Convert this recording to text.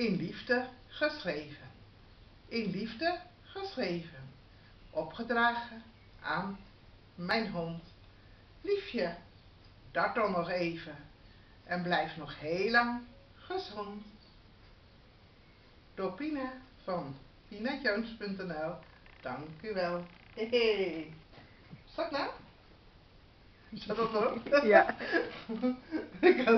In liefde geschreven. In liefde geschreven. Opgedragen aan mijn hond. Liefje, Dat dan nog even en blijf nog heel lang gezond. Door Pina van pinajones.nl Dank u wel. Hey. Zat nou? Zat dat ook? Ja.